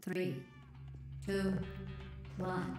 Three, two, one.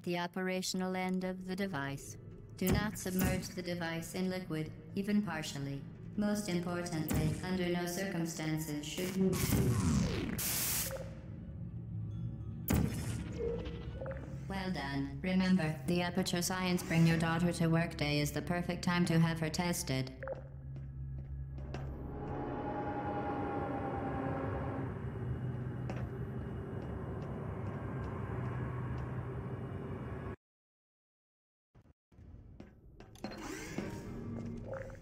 At the operational end of the device. Do not submerge the device in liquid, even partially. Most importantly, under no circumstances should you. Well done. Remember, the Aperture Science Bring Your Daughter to Work Day is the perfect time to have her tested.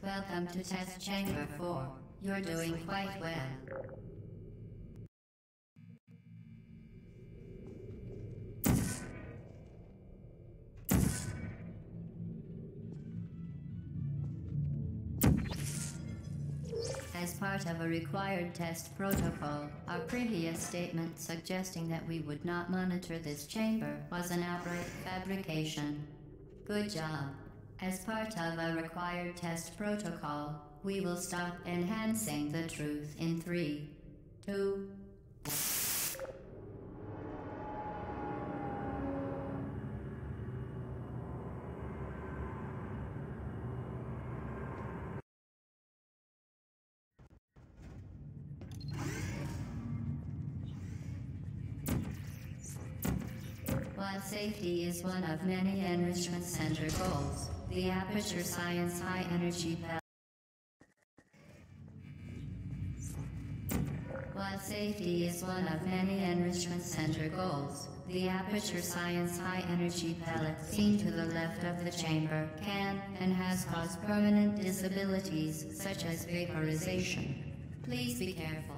Welcome to Test Chamber 4. You're doing quite well. As part of a required test protocol, our previous statement suggesting that we would not monitor this chamber was an outright fabrication. Good job. As part of a required test protocol, we will stop enhancing the truth in three, two, While safety is one of many Enrichment Center goals, the Aperture Science High Energy Bell. While safety is one of many Enrichment Center goals, the Aperture Science High Energy pellet seen to the left of the chamber can and has caused permanent disabilities such as vaporization. Please be careful.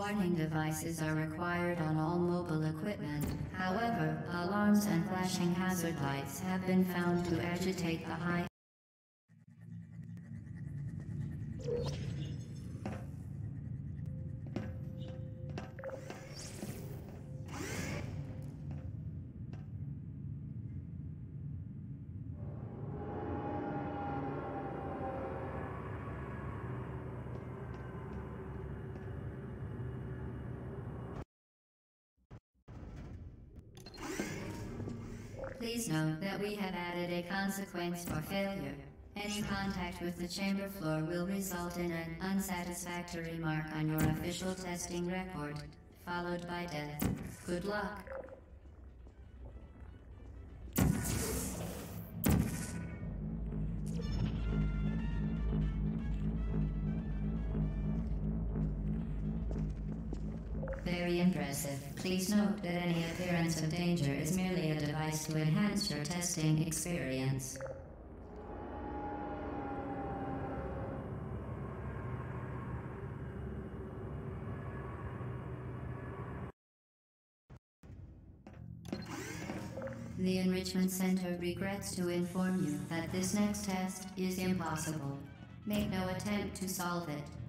Warning devices are required on all mobile equipment. However, alarms and flashing hazard lights have been found to agitate the high Please note that we have added a consequence for failure. Any contact with the chamber floor will result in an unsatisfactory mark on your official testing record, followed by death. Good luck. Note that any appearance of danger is merely a device to enhance your testing experience. The Enrichment Center regrets to inform you that this next test is impossible. Make no attempt to solve it.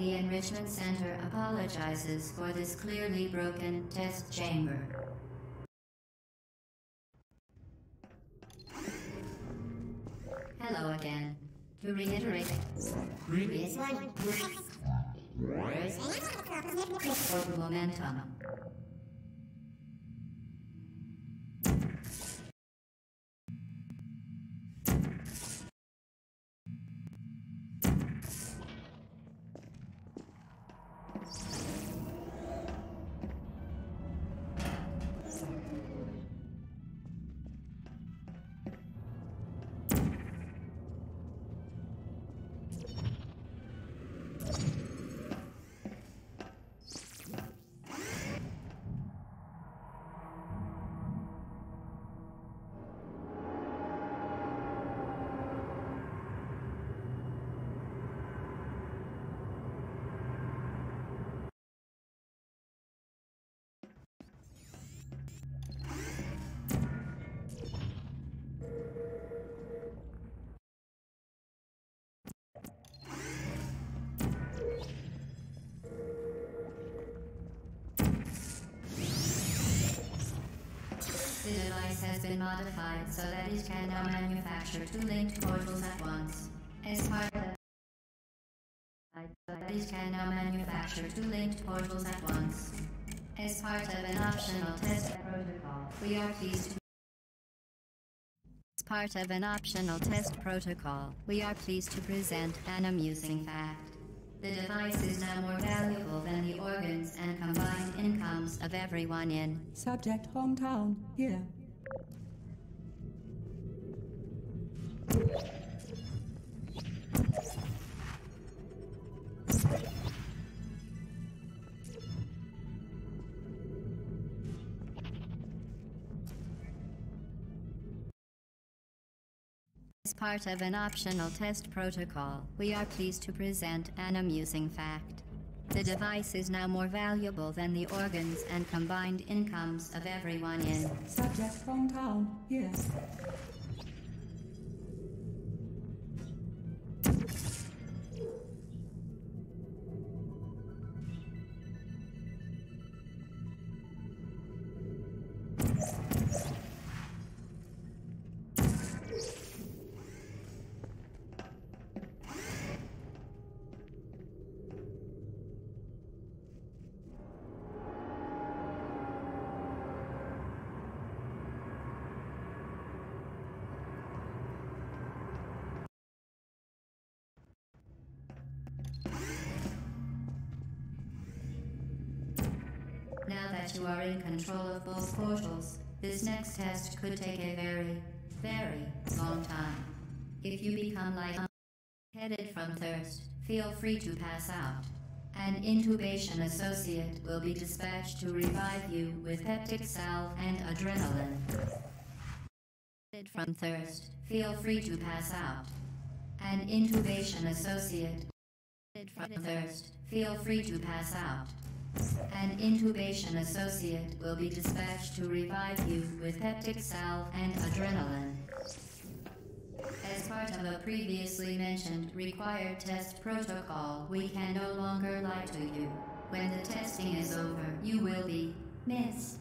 The Enrichment Center apologizes for this clearly broken test chamber. Hello again. To reiterate, previous one. For momentum. Has been modified so that it can now manufacture two linked portals at once. As part of that it can now manufacture two linked portals at once. As part of an optional test protocol, we are pleased to as part of an optional test protocol, we are pleased to present an amusing fact. The device is now more valuable than the organs and combined incomes of everyone in Subject hometown, here. As part of an optional test protocol, we are pleased to present an amusing fact. The device is now more valuable than the organs and combined incomes of everyone in Subject hometown, here. Now you are in control of both portals, this next test could take a very, very long time. If you become lightheaded from thirst, feel free to pass out. An intubation associate will be dispatched to revive you with peptic salve and adrenaline. Headed from thirst, feel free to pass out. An intubation associate from thirst, feel free to pass out. An intubation associate will be dispatched to revive you with peptic salve and adrenaline. As part of a previously mentioned required test protocol, we can no longer lie to you. When the testing is over, you will be missed.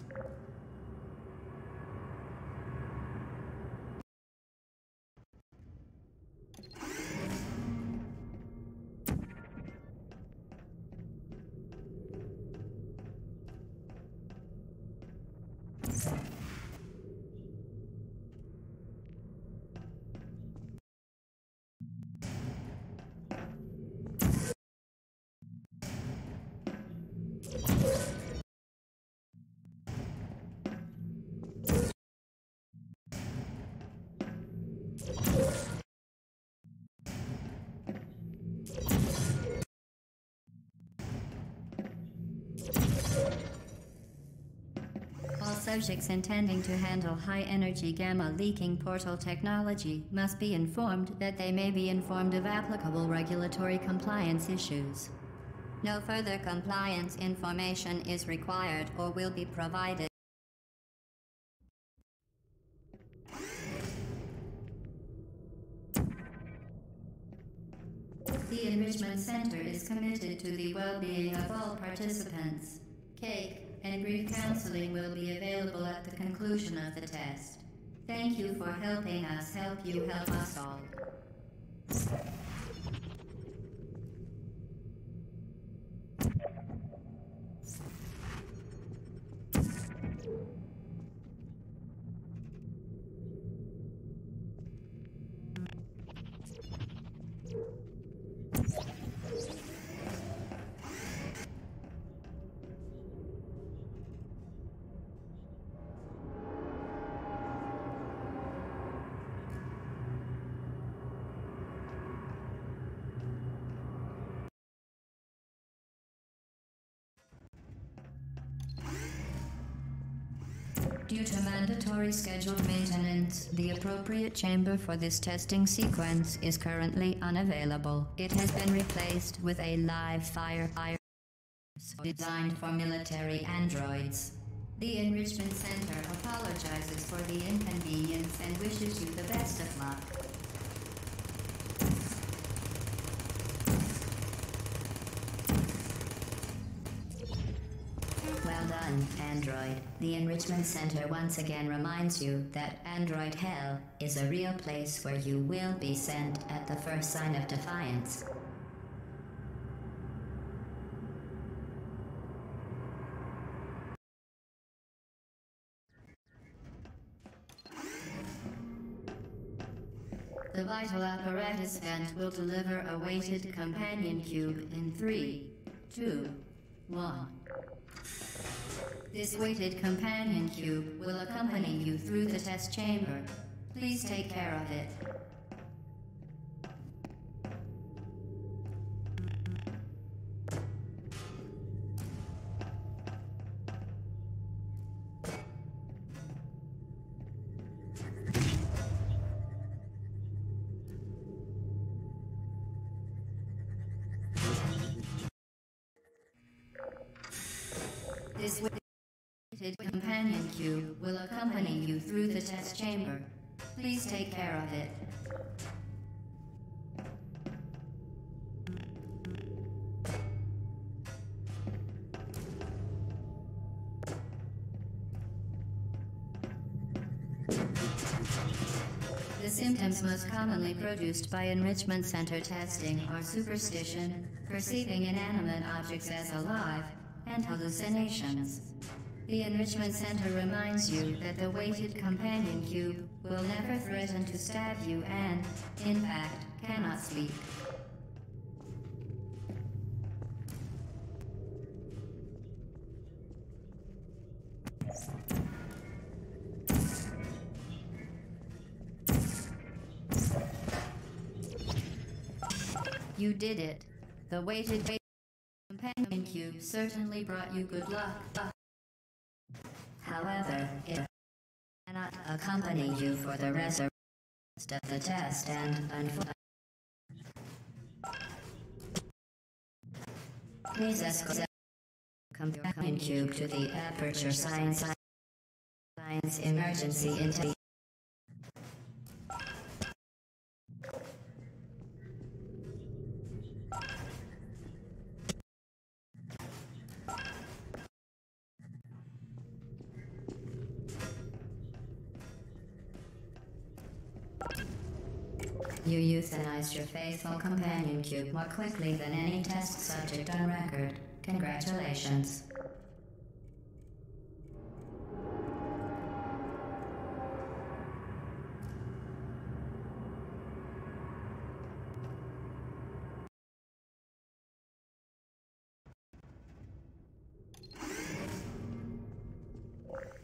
Subjects intending to handle high energy gamma leaking portal technology must be informed that they may be informed of applicable regulatory compliance issues. No further compliance information is required or will be provided. The Enrichment Center is committed to the well-being of all participants. Cake and brief counseling will be available at the conclusion of the test. Thank you for helping us help you help us all. Due to mandatory scheduled maintenance, the appropriate chamber for this testing sequence is currently unavailable. It has been replaced with a live fire fire designed for military androids. The Enrichment Center apologizes for the inconvenience and wishes you the best of luck. Android. The Enrichment Center once again reminds you that Android Hell is a real place where you will be sent at the first sign of defiance. The vital apparatus vent will deliver a weighted companion cube in three, two, one. This weighted companion cube will accompany you through the test chamber. Please take care of it. The test chamber. Please take care of it. The symptoms most commonly produced by enrichment center testing are superstition, perceiving inanimate objects as alive, and hallucinations. The Enrichment Center reminds you that the weighted companion cube will never threaten to stab you and, in fact, cannot sleep. You did it. The weighted companion cube certainly brought you good luck. However, it cannot accompany you for the rest of the test and unfortunately. Please escort Companion cube to the Aperture Science Science Emergency Intel. You euthanized your faithful companion cube more quickly than any test subject on record. Congratulations.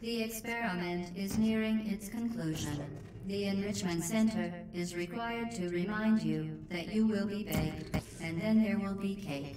The experiment is nearing its conclusion. The Enrichment Center is required to remind you that you will be baked, and then there will be cake.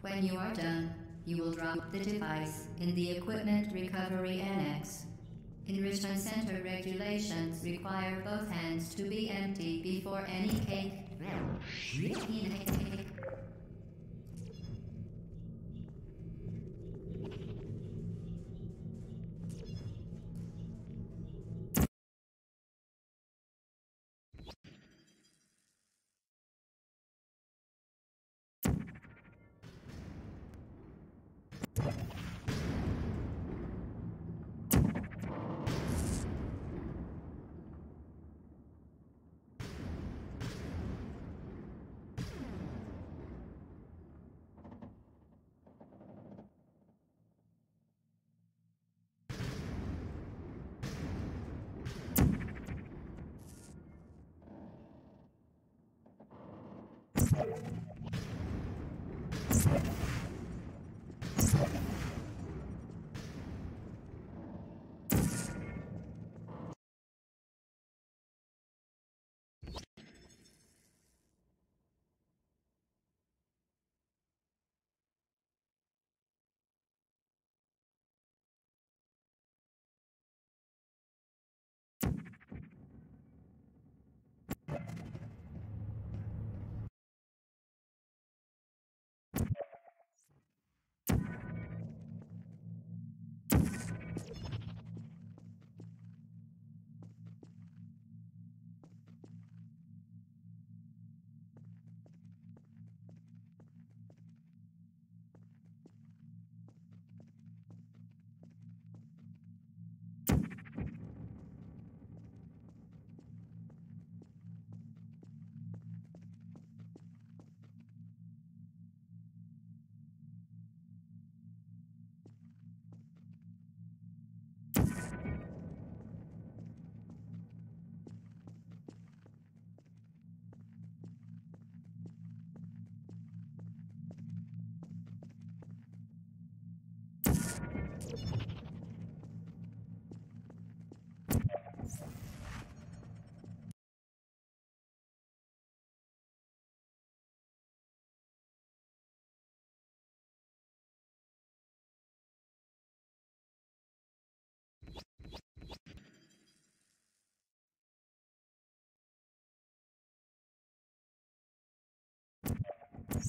When you are done, you will drop the device in the Equipment Recovery Annex. Enrichment Center regulations require both hands to be empty before any cake.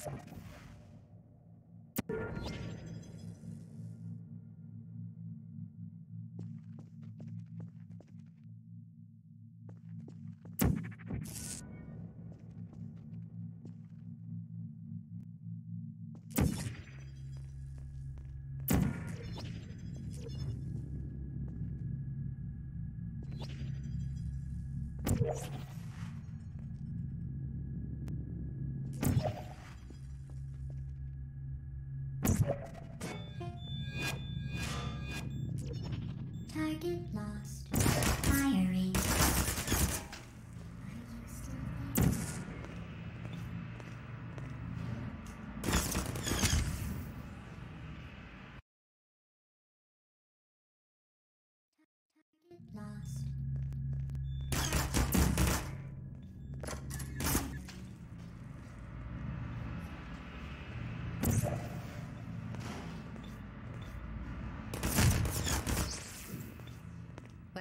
Target lost. Firing.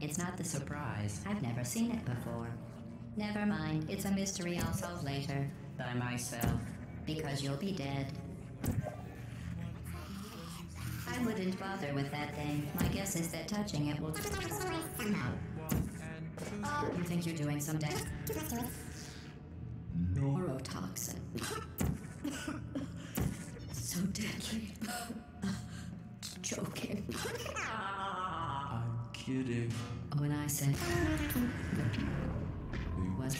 It's not the surprise. I've never seen it before. Never mind. It's a mystery I'll solve later. By myself. Because you'll be dead. I wouldn't bother with that thing. My guess is that touching it will. Oh, you think you're doing some death? Neurotoxin. so deadly. Joking. I'm kidding. When I said was